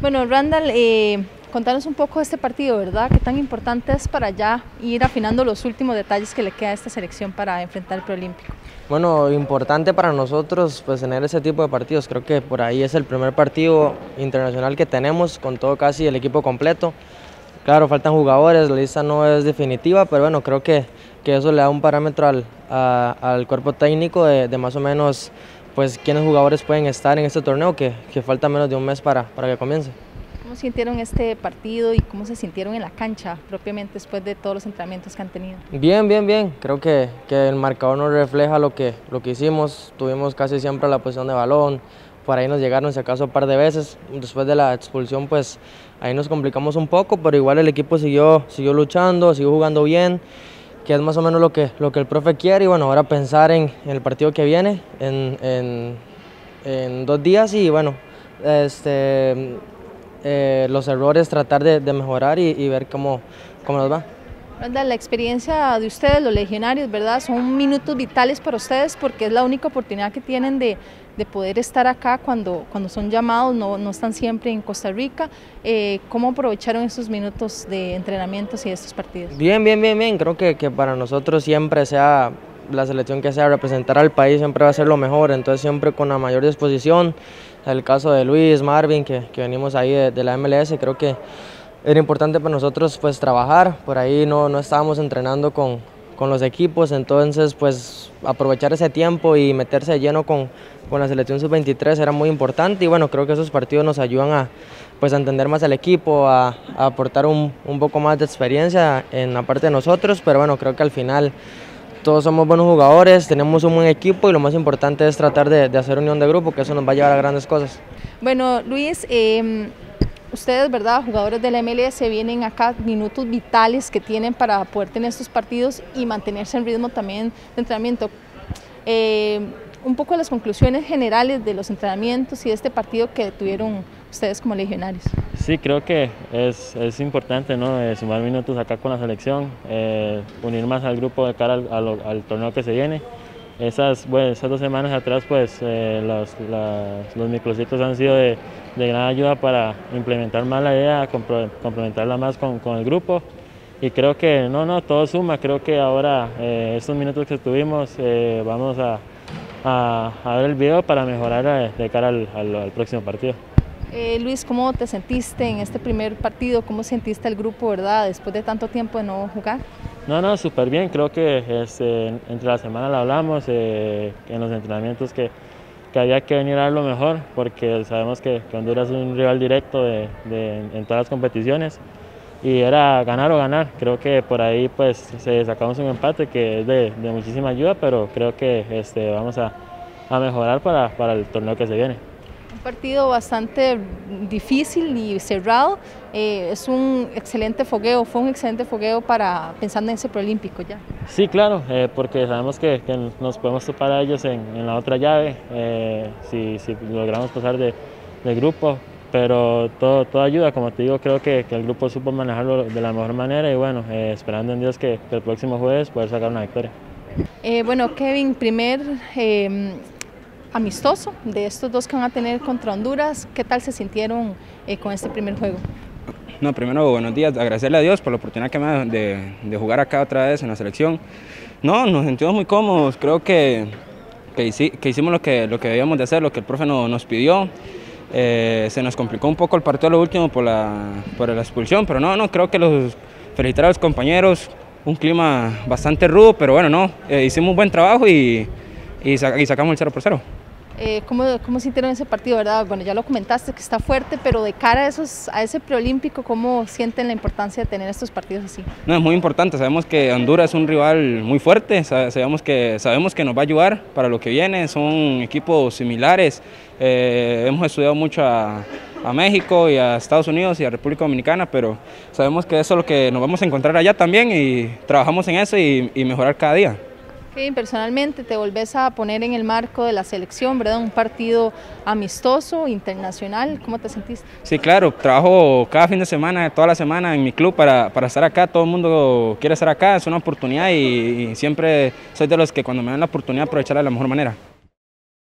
Bueno, Randall, eh, contanos un poco de este partido, ¿verdad? ¿Qué tan importante es para ya ir afinando los últimos detalles que le queda a esta selección para enfrentar el preolímpico? Bueno, importante para nosotros pues tener ese tipo de partidos. Creo que por ahí es el primer partido internacional que tenemos con todo casi el equipo completo. Claro, faltan jugadores, la lista no es definitiva, pero bueno, creo que, que eso le da un parámetro al, al cuerpo técnico de, de más o menos pues quiénes jugadores pueden estar en este torneo que, que falta menos de un mes para, para que comience. ¿Cómo sintieron este partido y cómo se sintieron en la cancha propiamente después de todos los entrenamientos que han tenido? Bien, bien, bien. Creo que, que el marcador nos refleja lo que, lo que hicimos. Tuvimos casi siempre la posición de balón. Por ahí nos llegaron, si acaso, un par de veces. Después de la expulsión, pues ahí nos complicamos un poco, pero igual el equipo siguió, siguió luchando, siguió jugando bien que es más o menos lo que, lo que el profe quiere y bueno, ahora pensar en, el partido que viene en, en, dos días y bueno, este, eh, los errores tratar de, de mejorar y, y, ver cómo, cómo nos va. La experiencia de ustedes, los legionarios, ¿verdad? Son minutos vitales para ustedes porque es la única oportunidad que tienen de, de poder estar acá cuando, cuando son llamados, no, no están siempre en Costa Rica. Eh, ¿Cómo aprovecharon esos minutos de entrenamientos y de estos partidos? Bien, bien, bien, bien. Creo que, que para nosotros siempre sea la selección que sea representar al país siempre va a ser lo mejor, entonces siempre con la mayor disposición. El caso de Luis, Marvin, que, que venimos ahí de, de la MLS, creo que era importante para nosotros pues trabajar, por ahí no, no estábamos entrenando con, con los equipos, entonces pues aprovechar ese tiempo y meterse de lleno con, con la selección sub-23 era muy importante y bueno, creo que esos partidos nos ayudan a, pues, entender más al equipo, a, aportar un, un, poco más de experiencia en la parte de nosotros, pero bueno, creo que al final todos somos buenos jugadores, tenemos un buen equipo y lo más importante es tratar de, hacer unión de grupo, que eso nos va a llevar a grandes cosas. Bueno, Luis, eh, ustedes, ¿verdad? Jugadores de la MLS vienen acá minutos vitales que tienen para poder tener estos partidos y mantenerse en ritmo también de entrenamiento. Eh, un poco las conclusiones generales de los entrenamientos y de este partido que tuvieron ustedes como legionarios. Sí, creo que es, es importante ¿no? Eh, sumar minutos acá con la selección, eh, unir más al grupo de cara al, al, al torneo que se viene. Esas, bueno, esas dos semanas atrás pues eh, los, los microciclos han sido de, de, gran ayuda para implementar más la idea, complementarla más con, con, el grupo y creo que no, no, todo suma, creo que ahora eh, estos minutos que tuvimos eh, vamos a, a, ver el video para mejorar de, de cara al, al, próximo partido. Eh, Luis, ¿cómo te sentiste en este primer partido? ¿Cómo sentiste el grupo, verdad, después de tanto tiempo de no jugar? No, no, súper bien. Creo que este, entre la semana lo hablamos, eh, en los entrenamientos que, que, había que venir a dar lo mejor, porque sabemos que, Honduras es un rival directo de, en todas las competiciones y era ganar o ganar. Creo que por ahí pues se sacamos un empate que es de, de muchísima ayuda, pero creo que este, vamos a, a mejorar para, para el torneo que se viene un partido bastante difícil y cerrado. Eh, es un excelente fogueo, fue un excelente fogueo para pensando en ese preolímpico ya. Sí, claro, eh, porque sabemos que, que, nos podemos topar a ellos en, en la otra llave, eh, si, si, logramos pasar de, de, grupo, pero todo, todo ayuda, como te digo, creo que, que el grupo supo manejarlo de la mejor manera y bueno, eh, esperando en Dios que, el próximo jueves poder sacar una victoria. Eh, bueno, Kevin, primer amistoso de estos dos que van a tener contra Honduras. ¿Qué tal se sintieron eh, con este primer juego? No, primero buenos días, agradecerle a Dios por la oportunidad que me da de, de, jugar acá otra vez en la selección. No, nos sentimos muy cómodos, creo que, que, hici, que hicimos lo que, lo que debíamos de hacer, lo que el profe no, nos pidió. Eh, se nos complicó un poco el partido lo último por la, por la expulsión, pero no, no, creo que los felicitar a los compañeros, un clima bastante rudo, pero bueno, no, eh, hicimos un buen trabajo y, y, sac y sacamos el 0 por 0. Eh, ¿cómo, ¿Cómo sintieron ese partido, verdad? Bueno, ya lo comentaste que está fuerte, pero de cara a, esos, a ese preolímpico, ¿cómo sienten la importancia de tener estos partidos así? No, es muy importante. Sabemos que Honduras es un rival muy fuerte, sabemos que, sabemos que nos va a ayudar para lo que viene, son equipos similares. Eh, hemos estudiado mucho a, a, México y a Estados Unidos y a República Dominicana, pero sabemos que eso es lo que nos vamos a encontrar allá también y trabajamos en eso y, y mejorar cada día. Kevin, personalmente te volvés a poner en el marco de la selección, ¿verdad? Un partido amistoso, internacional, ¿cómo te sentiste? Sí, claro, trabajo cada fin de semana, toda la semana en mi club para, para estar acá, todo el mundo quiere estar acá, es una oportunidad y siempre soy de los que cuando me dan la oportunidad aprovecharla de la mejor manera.